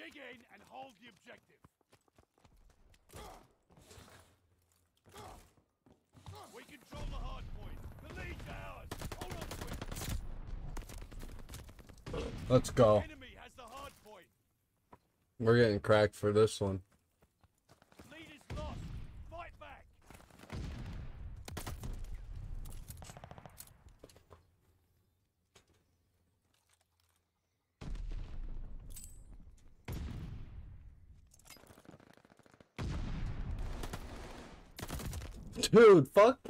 Dig in and hold the objective. We control the hard point. The lead's ours. Hold on to it. Let's go. Enemy has the hard point. We're getting cracked for this one. Lead is lost. Fight back. Dude, fuck the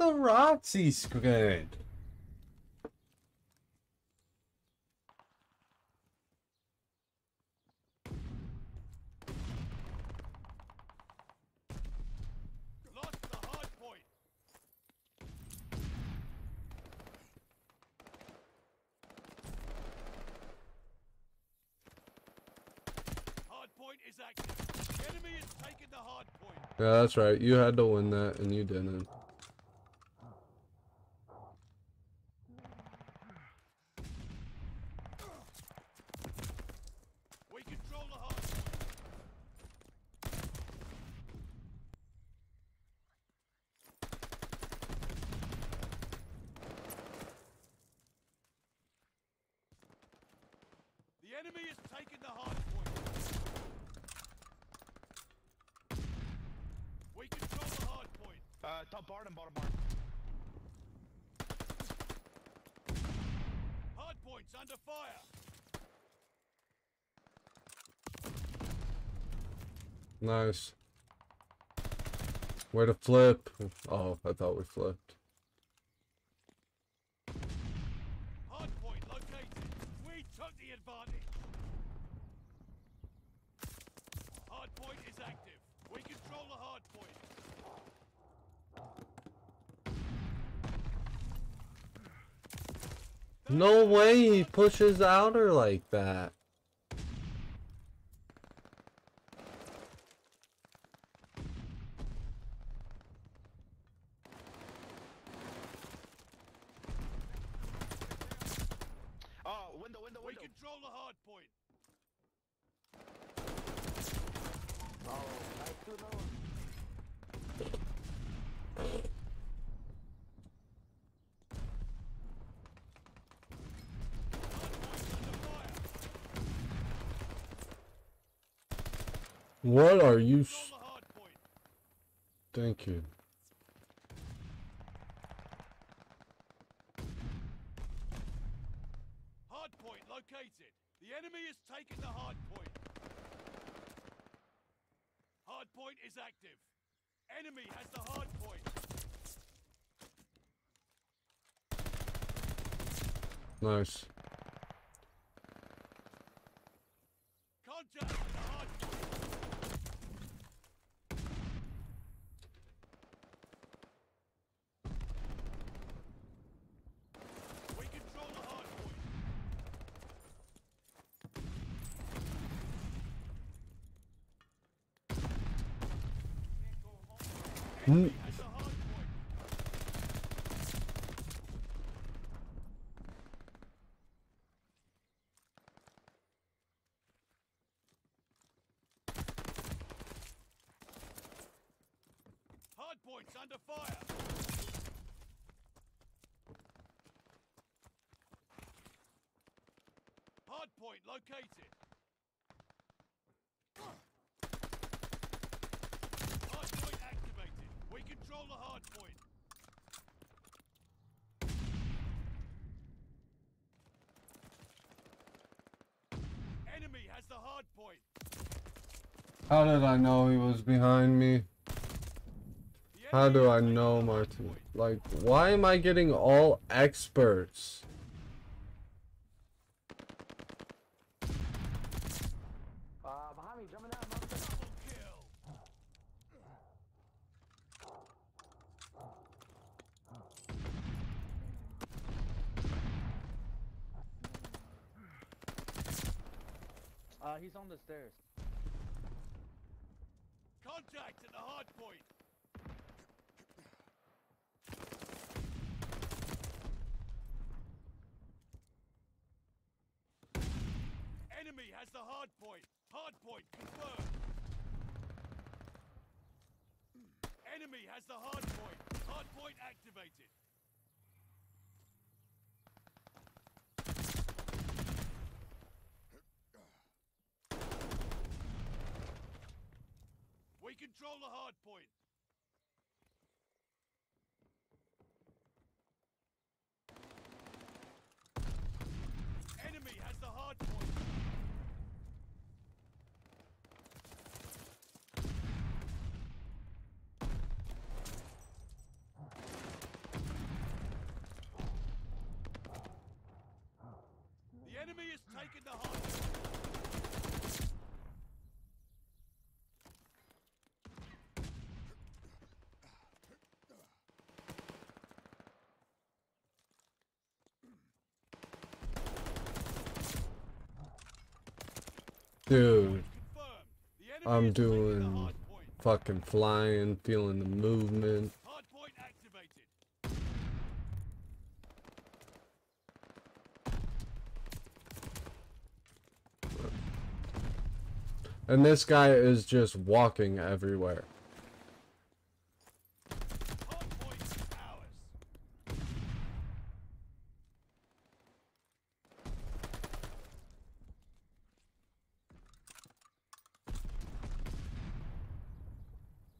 Roxy squid. Lost the hard point. Hard point is active. The enemy has taken the hard point. Yeah, that's right. You had to win that, and you didn't. We control the hard point. The enemy has taken the hard point. We control the hard point. Uh, top barn and bottom barn. Hard points under fire. Nice. Where to flip? Oh, I thought we flipped. Hard point located. We took the advantage. Is active. We control the. No way he pushes outer like that. Oh, window, window, We window. Control the hard point. Hard point under fire. What are you? Control s- the hard point. Thank you. Hard point located. The enemy has taken the hard point. Hard point is active. Enemy has the hard point. Nice. Contact with the hard point. We control the hard point. Enemy has the hard point. Hard points under fire. Hard point located. Hard point activated. We control the hard point. Enemy has the hard point. How did I know he was behind me? How do I know, the hard Martin? Like, why am I getting all experts? Uh, behind me, jumping down, Uh, he's on the stairs. Contact at the hard point. Enemy has the hard point. Hard point confirmed. Enemy has the hard point. Hard point activated. We control the hard point. Enemy has the hard point. The enemy has taken the hard point. Dude, I'm doing fucking flying, feeling the movement. And this guy is just walking everywhere. Hard point is ours.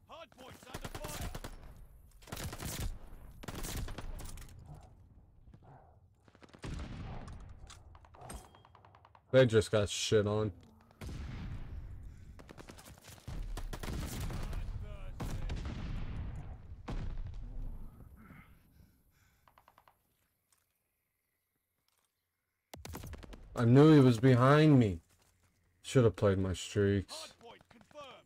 Hard point's under fire. They just got shit on. I knew he was behind me. Should have played my streaks. Hard point confirmed.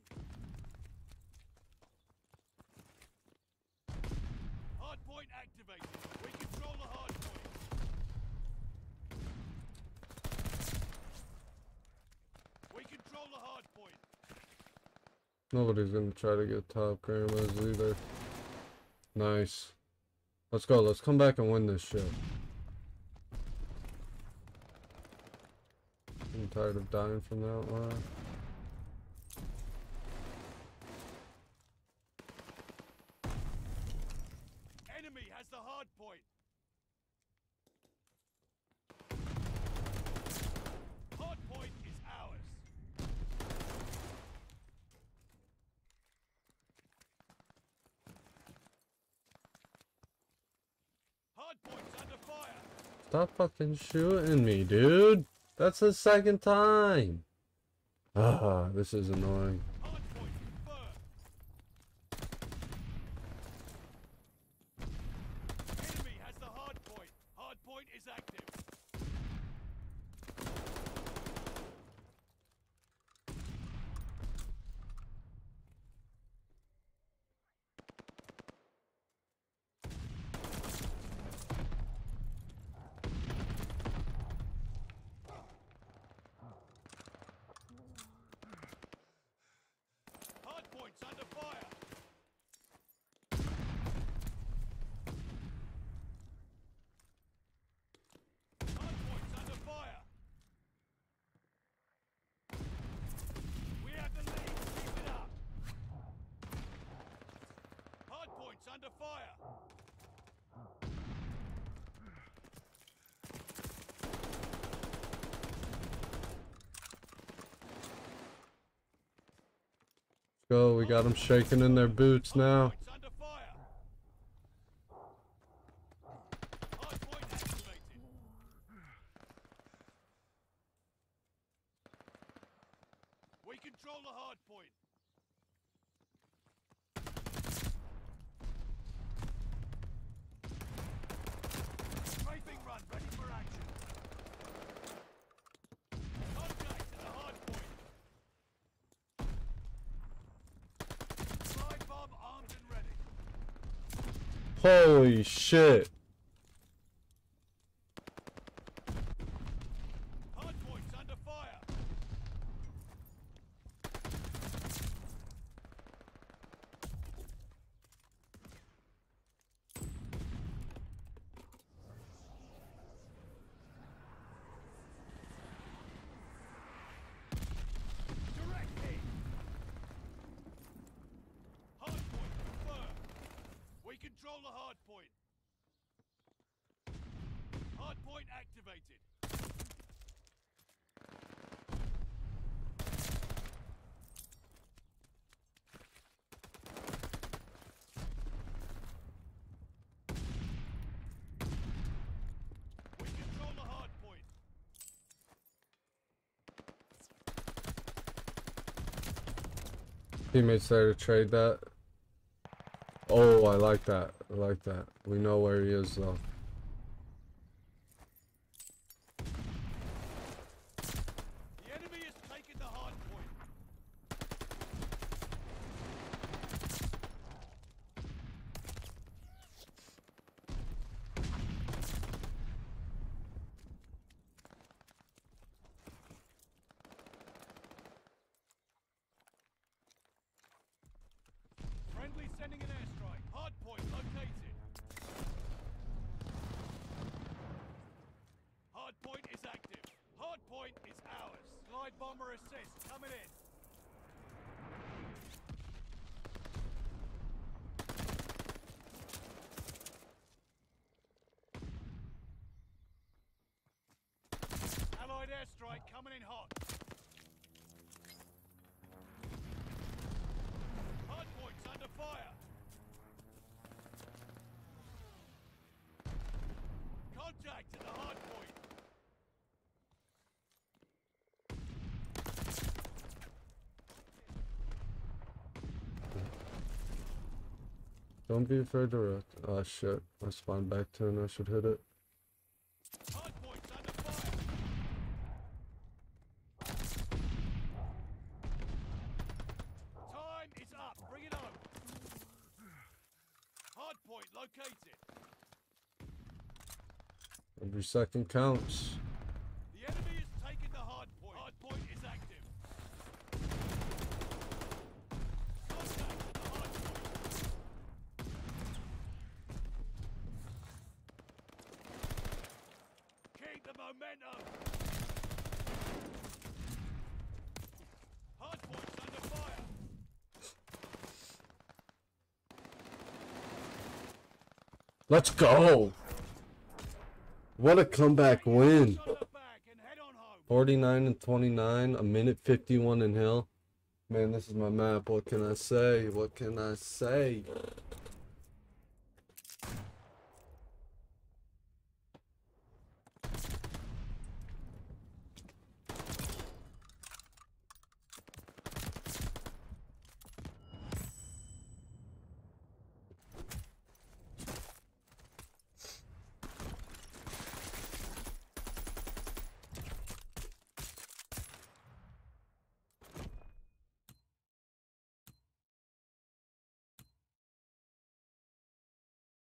Hard point activated. We control the hard point. We control the hard point. Nobody's gonna try to get top grandmas either. Nice. Let's go. Let's come back and win this shit. I'm tired of dying from that line. Enemy has the hard point. Hard point is ours. Hard point's under fire. Stop fucking shooting me, dude. That's the second time. Ah, this is annoying. Hard point confirmed. Enemy has the hard point. Hard point is active. Hard point's under fire. Hard point's under fire. We have the lead. Keep it up. Hard point's under fire. Let's go. We got them shaking in their boots now. Control the hard point. Strafing run, ready for action. Contact to the hard point. Glide bomb armed and ready. Holy shit. Hard point's under fire. Direct hit. Hard point confirmed. Teammates there to trade that. Oh, I like that. I like that. We know where he is though. The enemy has taken the hard point. Friendly sending an airstrike. Hard point located. Hard point is active. Hard point is ours. Glide bomber assist coming in. Allied airstrike coming in hot. Hard point's under fire. Contact at the hard point. Don't be afraid to rock. Oh ah, shit. I spawned back to and I should hit it. Hard point's under fire. Time is up. Bring it on. Hard point located. Every second counts. The enemy has taken the hard point. Hard point is active. Contact at the hard point. Keep the momentum. Hard point's under fire. Let's go! What a comeback win! Shot the back and head on home. 49 and 29, a minute 51 in Hill. Man, this is my map. What can I say? What can I say?